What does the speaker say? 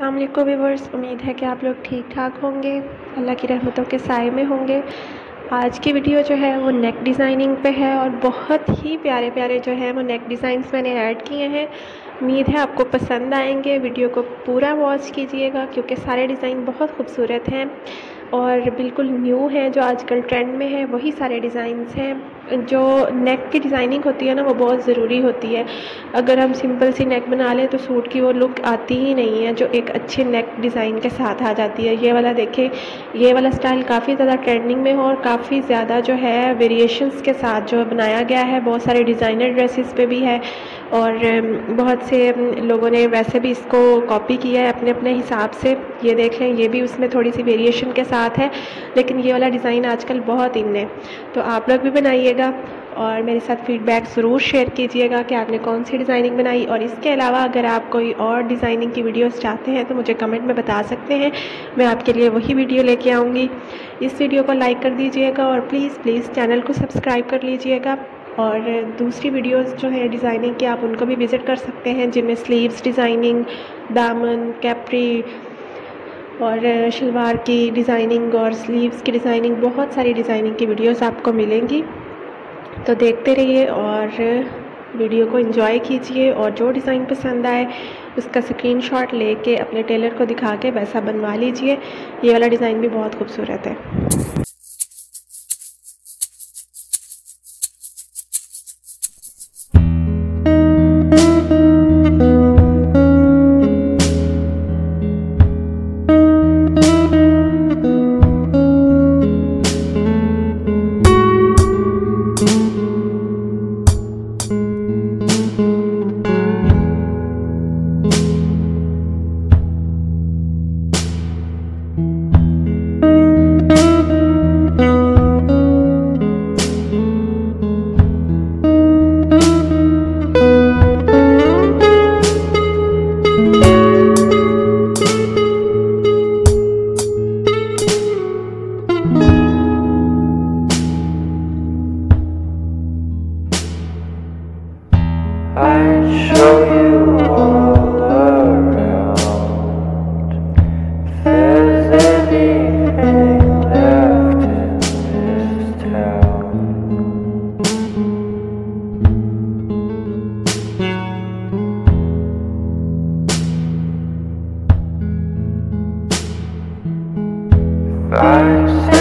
अल्लाम viewers उम्मीद है कि आप लोग ठीक ठाक होंगे। अल्लाह की रहमतों के साय में होंगे। आज की वीडियो जो है वो नेक डिज़ाइनिंग पे है और बहुत ही प्यारे प्यारे जो है वो नेक डिज़ाइंस मैंने ऐड किए हैं। उम्मीद है आपको पसंद आएँगे। वीडियो को पूरा वॉच कीजिएगा क्योंकि सारे डिज़ाइन बहुत खूबसूरत हैं और बिल्कुल न्यू हैं जो आजकल ट्रेंड में है, वही सारे डिज़ाइंस हैं। जो नेक की डिज़ाइनिंग होती है ना, वो बहुत ज़रूरी होती है। अगर हम सिंपल सी नेक बना लें तो सूट की वो लुक आती ही नहीं है, जो एक अच्छे नेक डिज़ाइन के साथ आ जाती है। ये वाला देखें, ये वाला स्टाइल काफ़ी ज़्यादा ट्रेंडिंग में हो और काफ़ी ज़्यादा जो है वेरिएशंस के साथ जो बनाया गया है, बहुत सारे डिज़ाइनर ड्रेसेस पे भी है। और बहुत से लोगों ने वैसे भी इसको कॉपी किया है अपने अपने हिसाब से। ये देख लें, ये भी उसमें थोड़ी सी वेरिएशन के साथ है, लेकिन ये वाला डिज़ाइन आजकल बहुत इन है। तो आप लोग भी बनाइएगा और मेरे साथ फीडबैक ज़रूर शेयर कीजिएगा कि आपने कौन सी डिज़ाइनिंग बनाई। और इसके अलावा अगर आप कोई और डिज़ाइनिंग की वीडियोस चाहते हैं तो मुझे कमेंट में बता सकते हैं। मैं आपके लिए वही वीडियो लेके आऊँगी। इस वीडियो को लाइक कर दीजिएगा और प्लीज़ प्लीज़ चैनल को सब्सक्राइब कर लीजिएगा। और दूसरी वीडियोस जो है डिज़ाइनिंग की, आप उनको भी विज़िट कर सकते हैं, जिनमें स्लीव्स डिज़ाइनिंग दामन कैप्री और शलवार की डिज़ाइनिंग और स्लीव्स की डिज़ाइनिंग बहुत सारी डिज़ाइनिंग की वीडियोस आपको मिलेंगी। तो देखते रहिए और वीडियो को एंजॉय कीजिए और जो डिज़ाइन पसंद आए, उसका स्क्रीनशॉट लेके अपने टेलर को दिखा के वैसा बनवा लीजिए। ये वाला डिज़ाइन भी बहुत खूबसूरत है। Five,